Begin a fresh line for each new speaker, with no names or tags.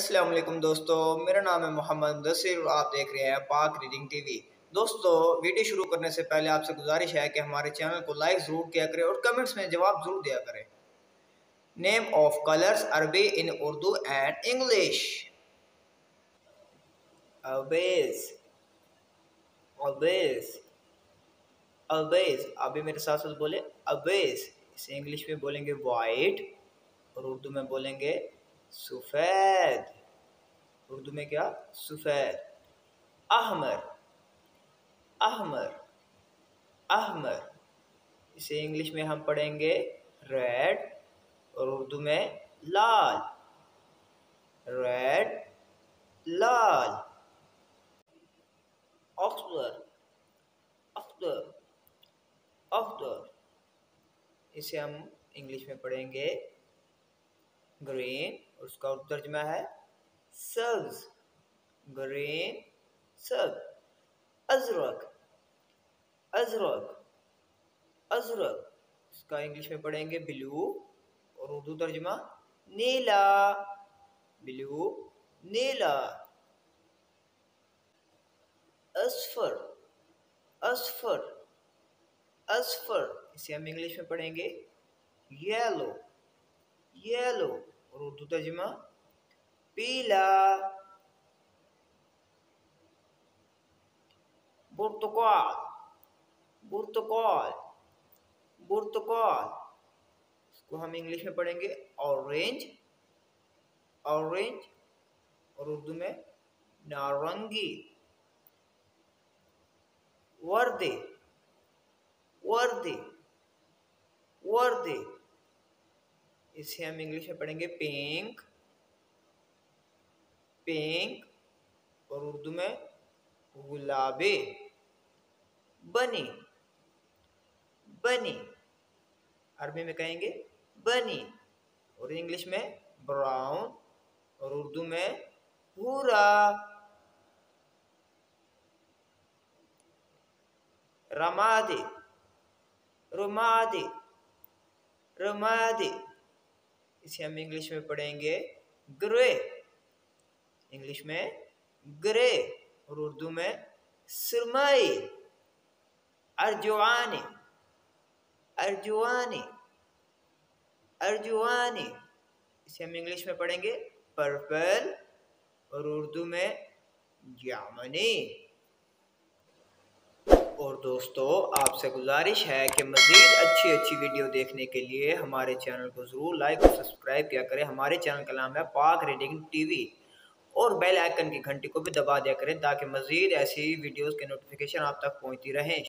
वालेकुम दोस्तों, मेरा नाम है मोहम्मद मुदसर और आप देख रहे हैं पाक रीडिंग टीवी। दोस्तों, वीडियो शुरू करने से पहले आपसे गुजारिश है कि हमारे चैनल को लाइक ज़रूर किया करें और कमेंट्स में जवाब ज़रूर दिया करें। Name of colours Arabi in Urdu and English Awez Awez Awez आप भी मेरे साथ साथ बोले अवेज इसे इंग्लिश में बोलेंगे वाइट और उर्दू में बोलेंगे सफ़ेद। उर्दू में क्या? सफ़ेद। अहमर। अहमर। अहमर। इसे इंग्लिश में हम पढ़ेंगे रेड और उर्दू में लाल। रेड, लाल। अख्तर। अख्तर। अख्तर। इसे हम इंग्लिश में पढ़ेंगे ग्रीन, उसका तर्जमा है सब्ज ग्रेन सब अजरक. अजरक. अजरक. इसका इंग्लिश में पढ़ेंगे ब्लू और उर्दू तर्जमा नीला. ब्लू नीला. असफर. असफर. असफर. इसे हम इंग्लिश में पढ़ेंगे येलो येलो और उर्दू तर्जमा पीला। बुर्तकाल बुर्तकाल बुर्तकाल। इसको हम इंग्लिश में पढ़ेंगे ऑरेंज ऑरेंज, और उर्दू में नारंगी। वर्दे वर्दे वर्दे। इसे हम इंग्लिश में पढ़ेंगे पिंक पिंक और उर्दू में गुलाबी। बनी बनी। अरबी में कहेंगे बनी और इंग्लिश में ब्राउन और उर्दू में भूरा। रमादे, रुमादे, रमादे। इसे हम इंग्लिश में पढ़ेंगे ग्रे। इंग्लिश में ग्रे और उर्दू में सुरमई। अर्जुआनी अर्जुआनी अर्जुआनी। इसे हम इंग्लिश में पढ़ेंगे पर्पल और उर्दू में जामनी। दोस्तों, आपसे गुजारिश है कि मज़ीद अच्छी अच्छी वीडियो देखने के लिए हमारे चैनल को ज़रूर लाइक और सब्सक्राइब किया करें। हमारे चैनल का नाम है पाक रीडिंग टीवी और बेल आइकन की घंटी को भी दबा दिया करें ताकि मज़ीद ऐसी वीडियोस के नोटिफिकेशन आप तक पहुँचती रहें।